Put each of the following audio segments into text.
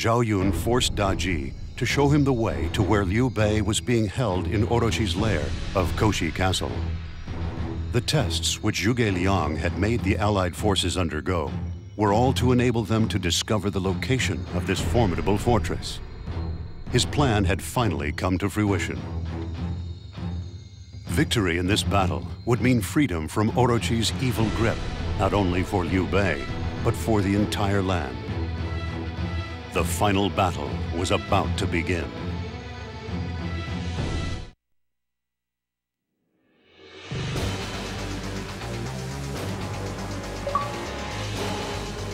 Zhao Yun forced Daji to show him the way to where Liu Bei was being held in Orochi's lair of Koshi Castle. The tests which Zhuge Liang had made the Allied forces undergo were all to enable them to discover the location of this formidable fortress. His plan had finally come to fruition. Victory in this battle would mean freedom from Orochi's evil grip, not only for Liu Bei, but for the entire land. The final battle was about to begin.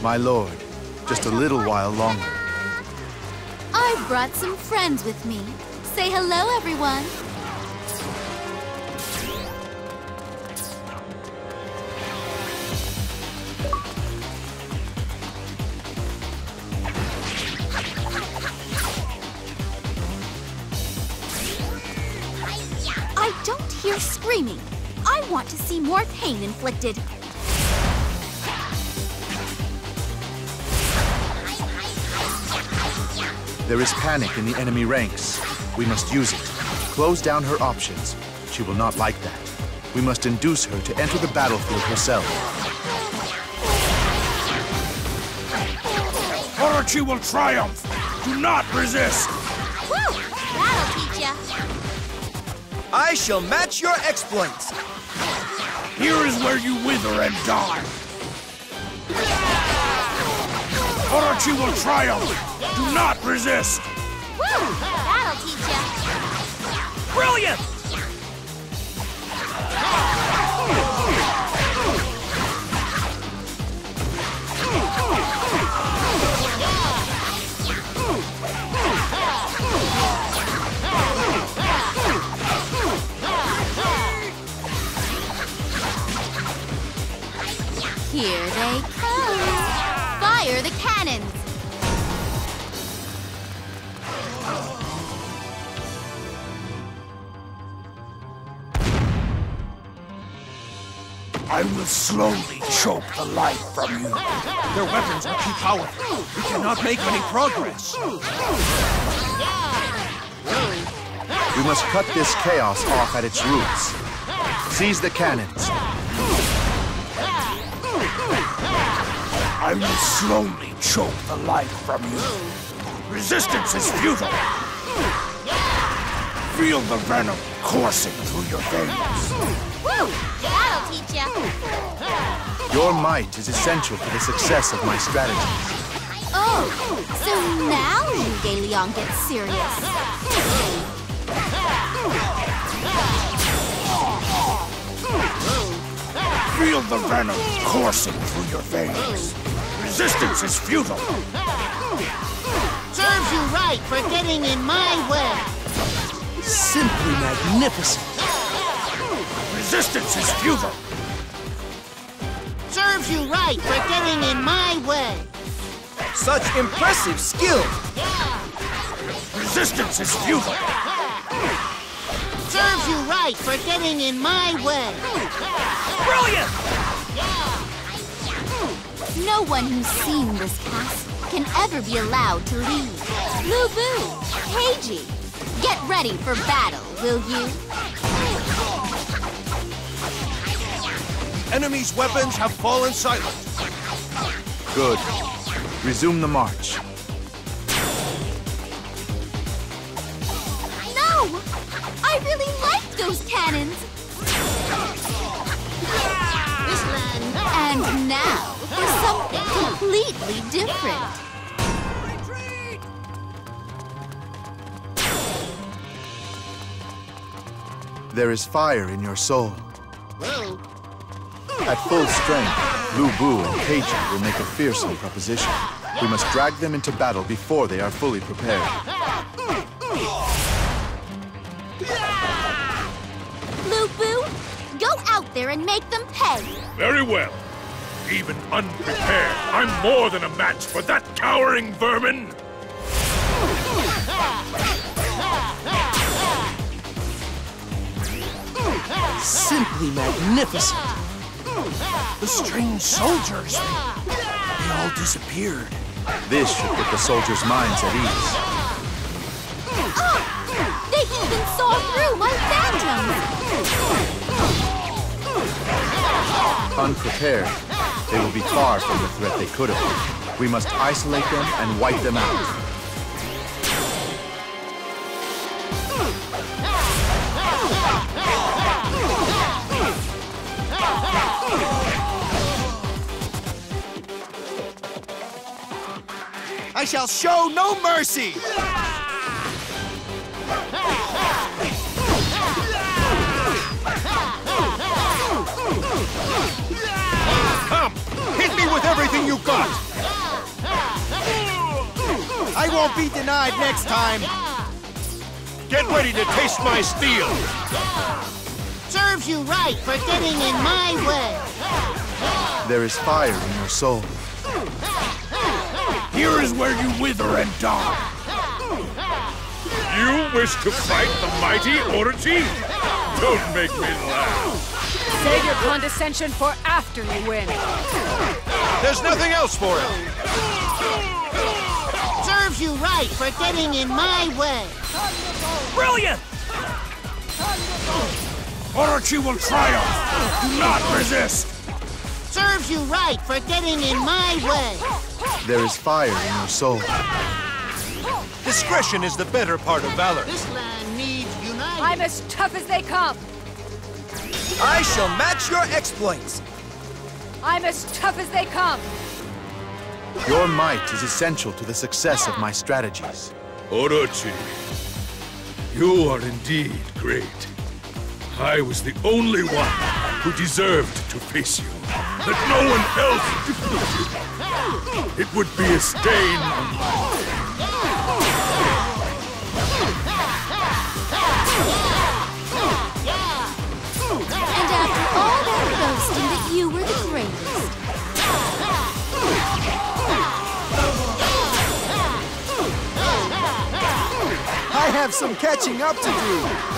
My lord, just a little while longer. I've brought some friends with me. Say hello, everyone. Don't screaming. I want to see more pain inflicted. There is panic in the enemy ranks. We must use it. Close down her options. She will not like that. We must induce her to enter the battlefield herself. Orochi will triumph! Do not resist! Woo! That'll teach ya. I shall match your exploits. Here is where you wither and die! Orochi will triumph! Do not resist! Woo! That'll teach you. Brilliant! Slowly choke the life from you. Their weapons are too powerful. We cannot make any progress. We must cut this chaos off at its roots. Seize the cannons. I will slowly choke the life from you. Resistance is futile. Feel the venom coursing through your veins. Woo! That'll teach ya. Your might is essential for the success of my strategies. Oh, so now Zhuge Liang gets serious. Feel the venom coursing through your veins. Resistance is futile. Serves you right for getting in my way. Simply magnificent. Resistance is futile. Serves you right for getting in my way. Such impressive skill. Resistance is futile. Serves you right for getting in my way. Brilliant! No one who's seen this castle can ever be allowed to leave. Lu Bu, Keiji, get ready for battle, will you? Enemy's weapons have fallen silent. Good. Resume the march. No! I really like those cannons! And now for something completely different. There is fire in your soul. Whoa. At full strength, Lu Bu and Keiji will make a fearsome proposition. We must drag them into battle before they are fully prepared. Lu Bu, go out there and make them pay. Very well. Even unprepared, I'm more than a match for that cowering vermin! Simply magnificent. The strange soldiers, they all disappeared. This should put the soldiers' minds at ease. They even saw through my phantoms! Unprepared, they will be far from the threat they could have been. We must isolate them and wipe them out. I shall show no mercy! Come! Hit me with everything you got! I won't be denied next time! Get ready to taste my steel! Serves you right for getting in my way. There is fire in your soul. Here is where you wither and die. You wish to fight the mighty Orochi? Don't make me laugh. Save your condescension for after you win. There's nothing else for it! Serves you right for getting in my way. Brilliant! Orochi will triumph. Do not resist. Serves you right for getting in my way. There is fire in your soul. Discretion is the better part of valor. This land needs uniting. I'm as tough as they come. I shall match your exploits! I'm as tough as they come. Your might is essential to the success of my strategies. Orochi, you are indeed great. I was the only one who deserved to face you. That no one else defeated. It would be a stain on And after all that boasting that you were the greatest, I have some catching up to do!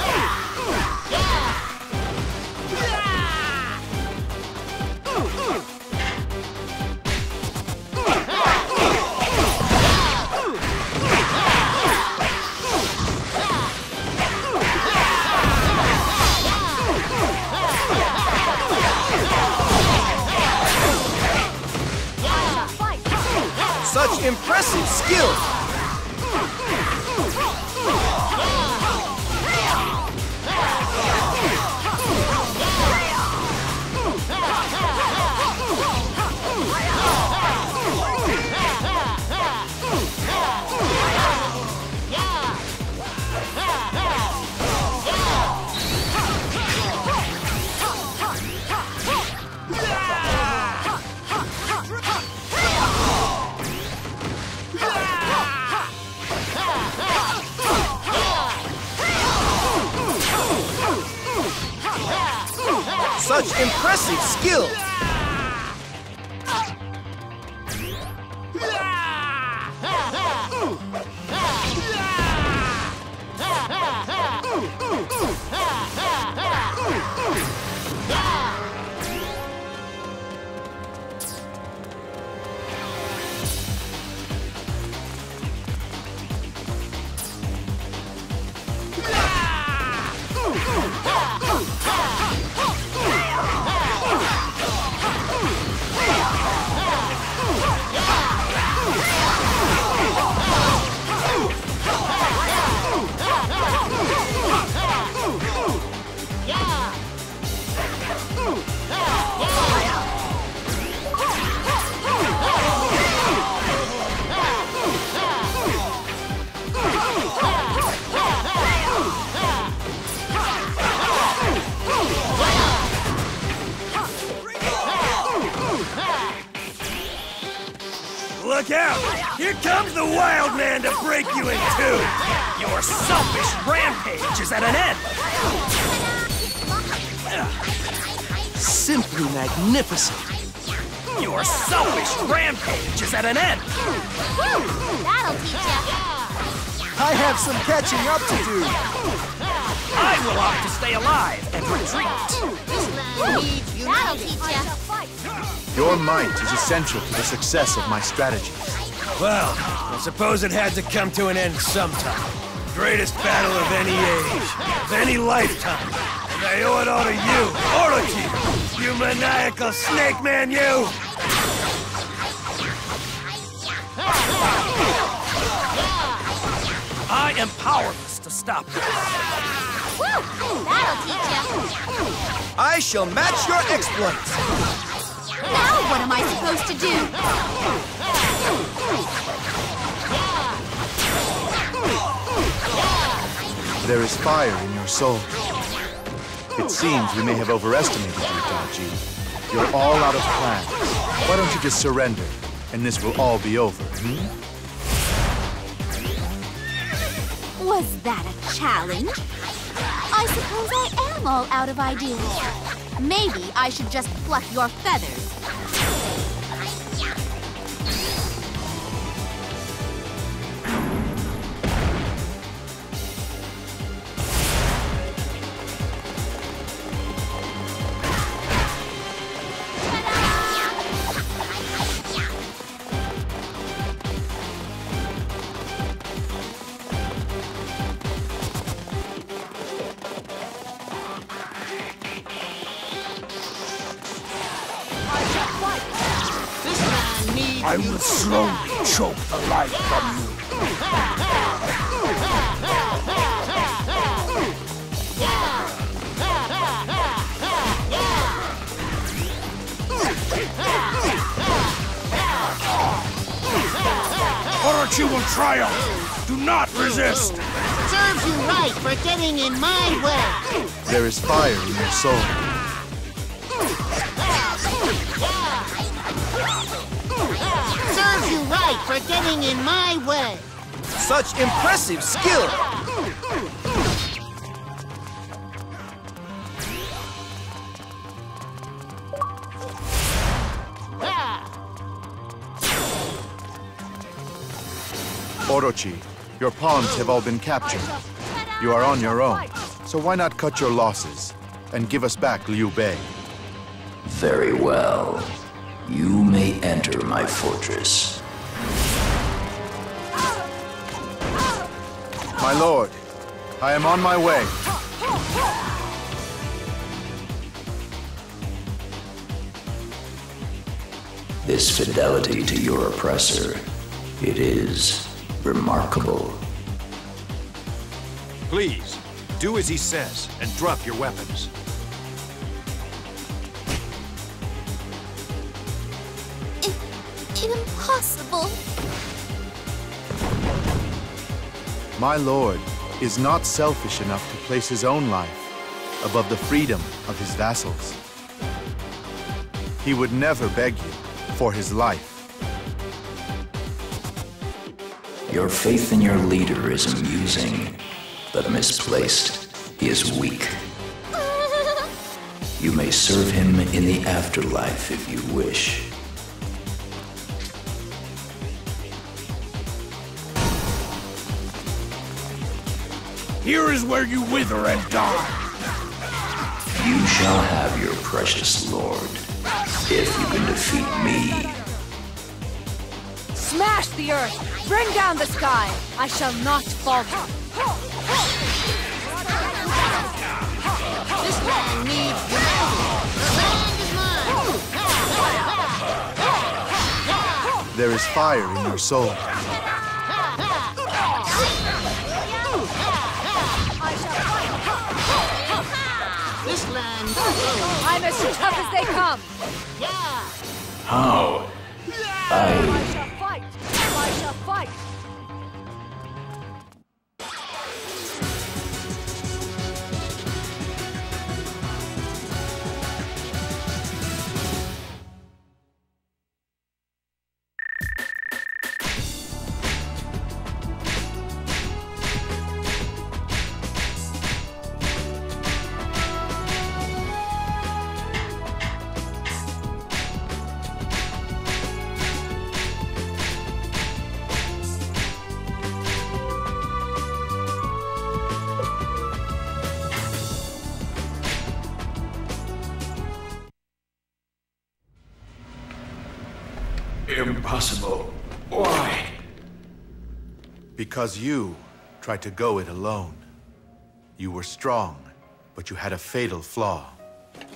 Impressive skill! Look out! Here comes the wild man to break you in two! Your selfish rampage is at an end! Simply magnificent! Your selfish rampage is at an end! that'll teach ya. I have some catching up to do! I will opt to stay alive and retreat! Your might is essential to the success of my strategies. Well, I suppose it had to come to an end sometime. Greatest battle of any age, of any lifetime. And I owe it all to you, Orochi! You maniacal snake man, you! I am powerless to stop this. Woo! That'll teach you. I shall match your exploits. Now what am I supposed to do? There is fire in your soul. It seems we may have overestimated you, Daji. You're all out of plans. Why don't you just surrender, and this will all be over, hmm? Was that a challenge? I suppose I am all out of ideas. Maybe I should just pluck your feathers. I will slowly choke the life from you. Orochi will triumph! Do not resist! serves you right for getting in my way. There is fire in your soul. For getting in my way. Such impressive skill. Orochi, your pawns have all been captured. You are on your own, so why not cut your losses and give us back Liu Bei? Very well. You may enter my fortress. My lord, I am on my way. This fidelity to your oppressor, it is remarkable. Please, do as he says and drop your weapons. Impossible. My lord is not selfish enough to place his own life above the freedom of his vassals. He would never beg you for his life. Your faith in your leader is amusing, but misplaced. He is weak. You may serve him in the afterlife if you wish. Here is where you wither and die! You shall have your precious lord, if you can defeat me. Smash the earth! Bring down the sky! I shall not falter. This man needs defending. The land is mine. There is fire in your soul. Come! Yeah. How? I Impossible. Why? Because you tried to go it alone. You were strong, but you had a fatal flaw.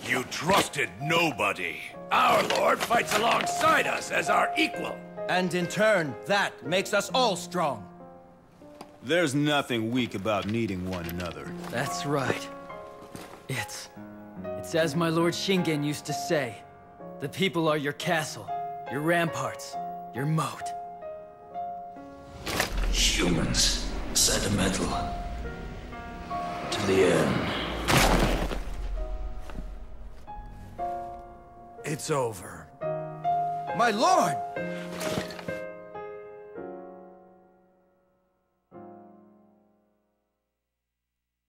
You trusted nobody. Our Lord fights alongside us as our equal. And in turn, that makes us all strong. There's nothing weak about needing one another. That's right. It's... It's as my lord Shingen used to say. The people are your castle, your ramparts, your moat. Humans, sentimental. To the end. It's over. My lord!